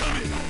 Come in!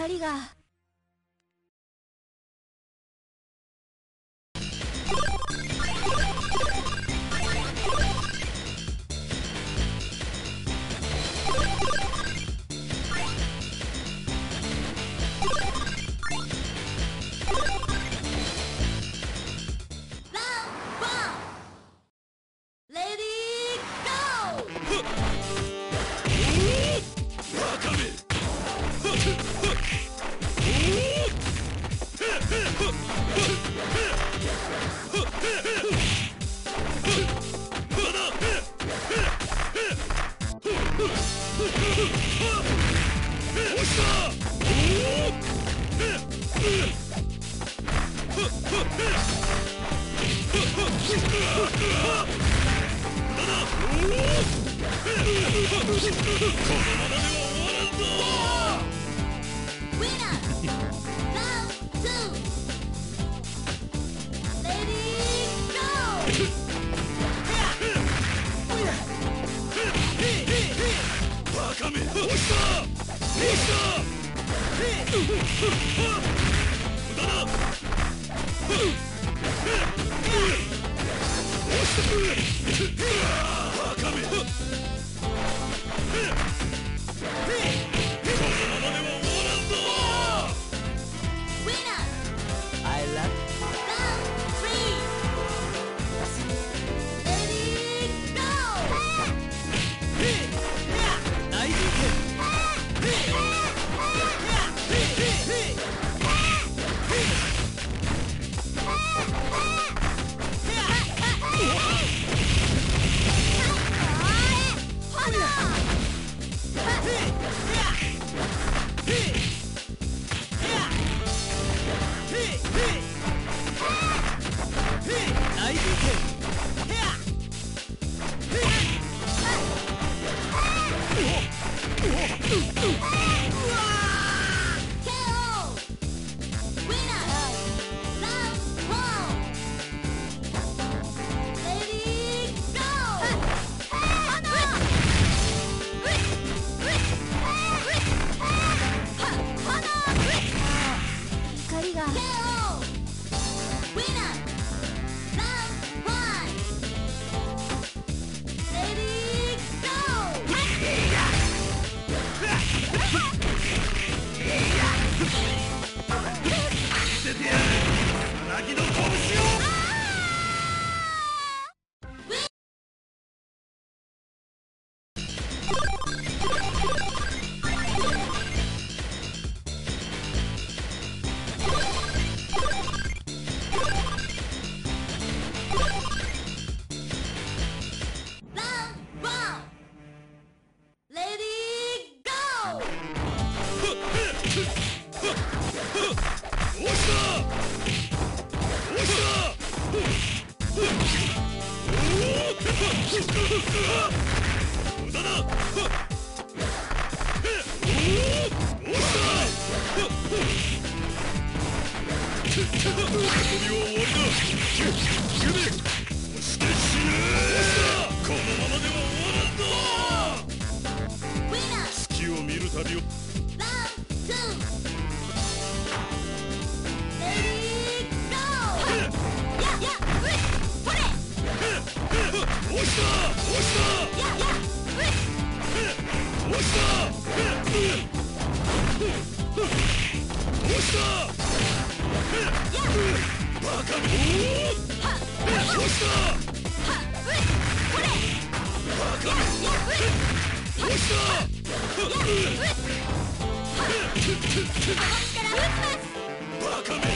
光が。Good! バカめ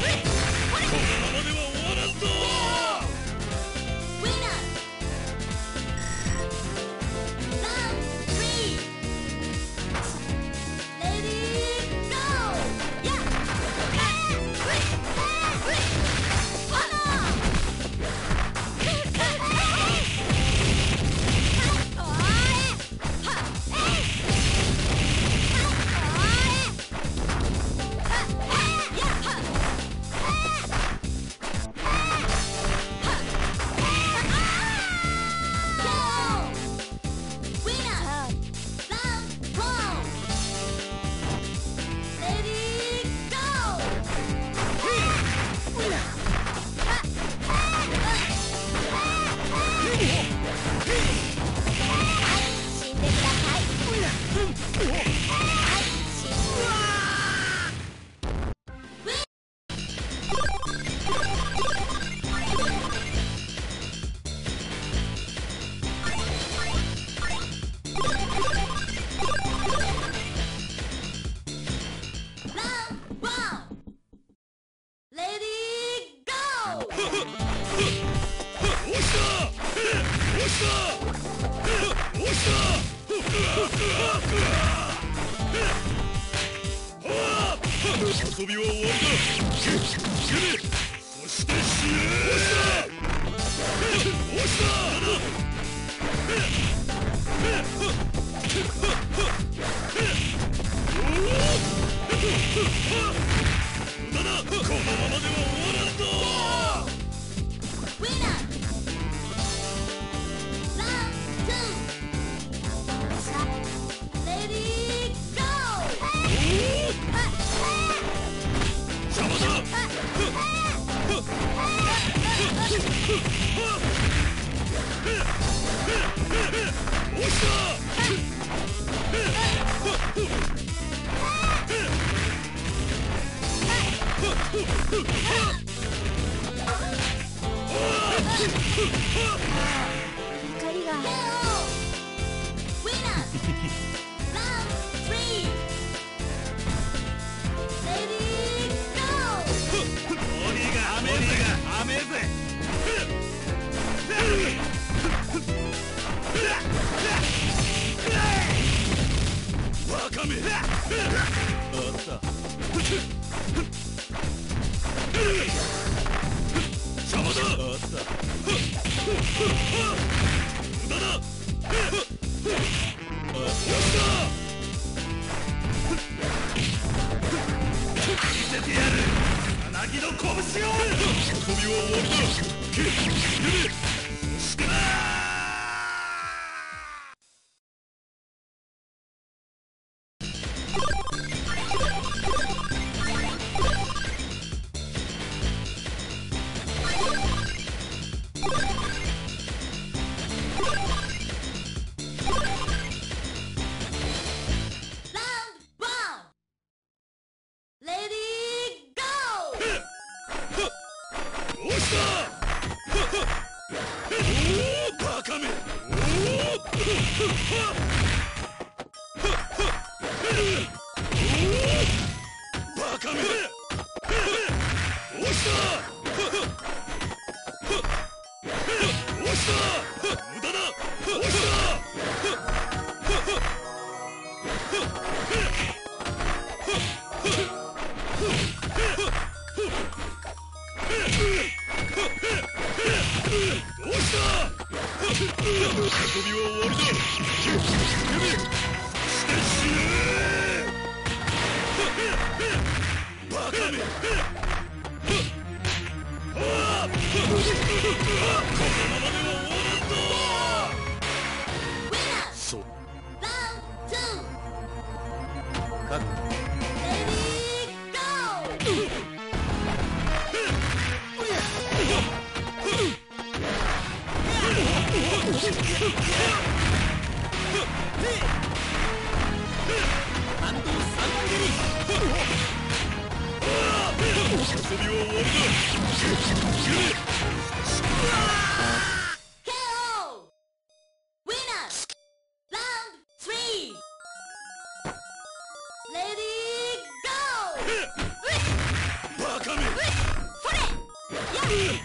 Ugh!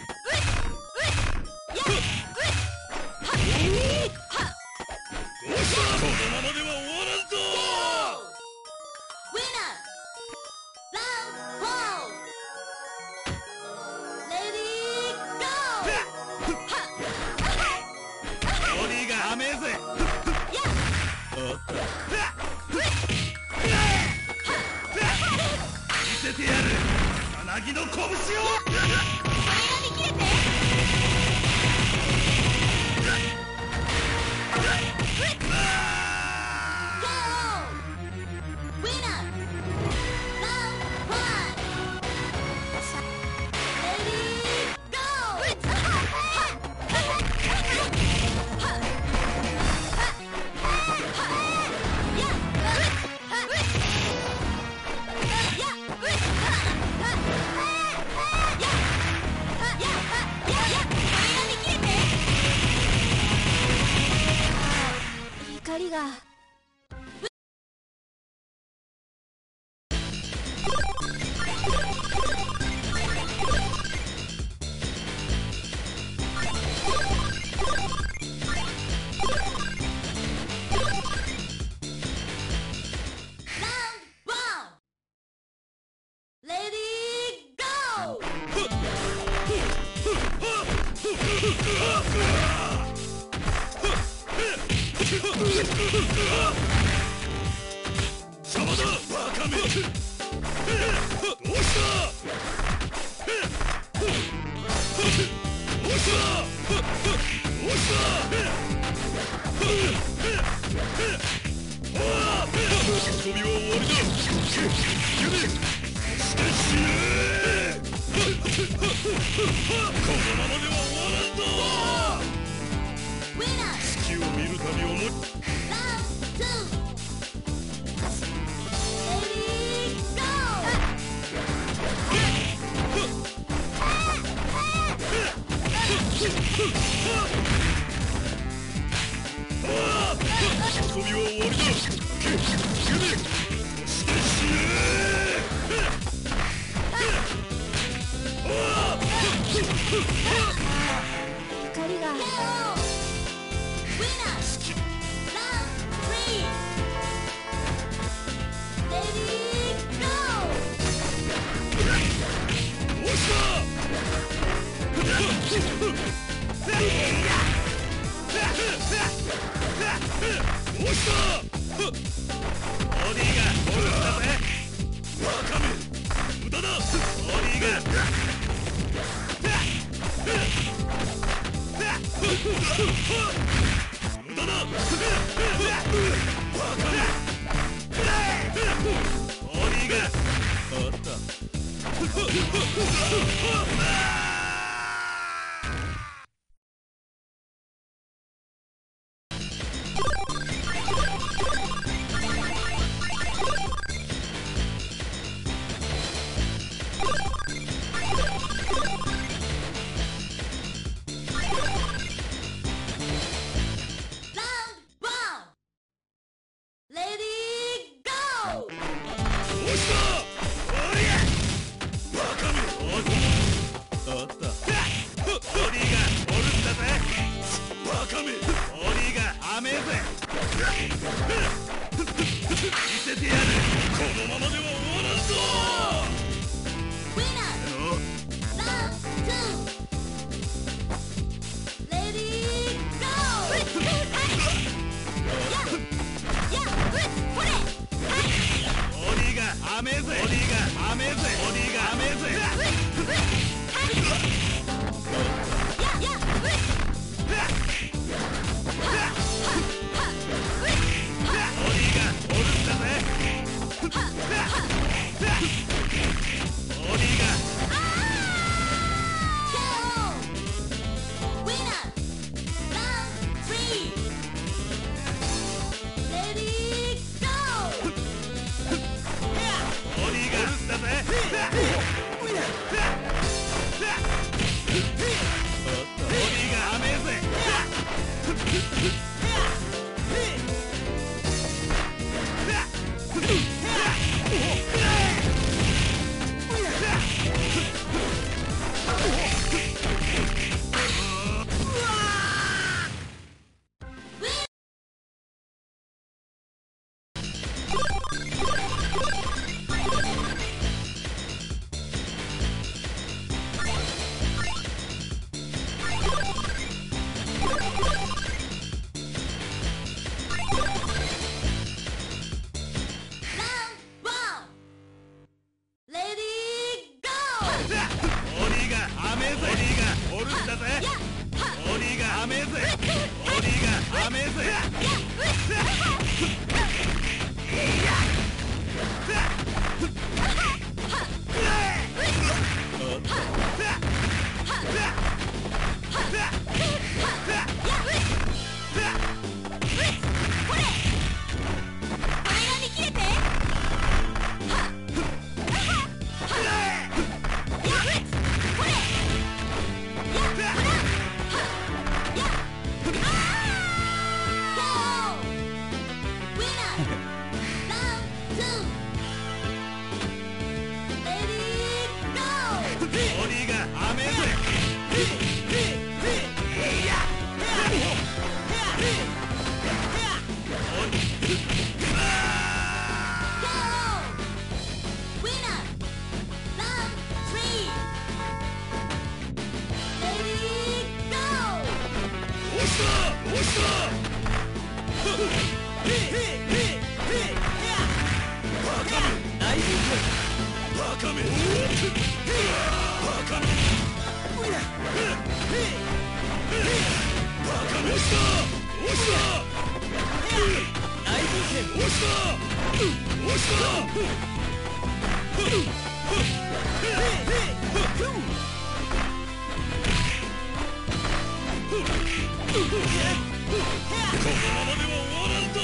ボ雨ぜボディが雨ぜボディが雨ぜこのままでは終わらんぞ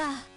が。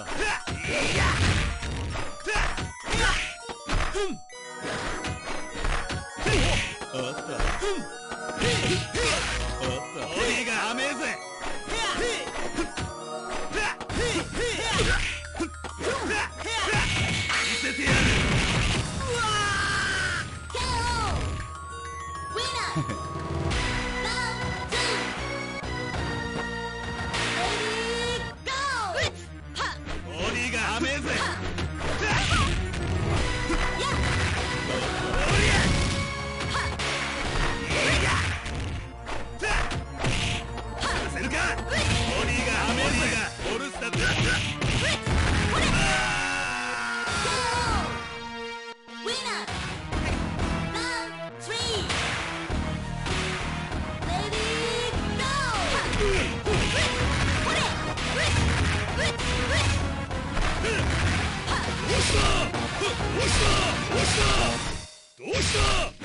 あどうした？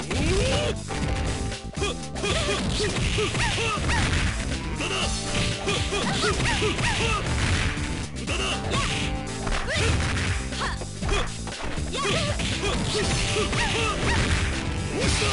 無駄だ無駄だ押した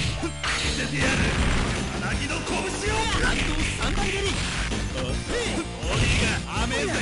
せてやるの拳をラを3鬼が雨ぜ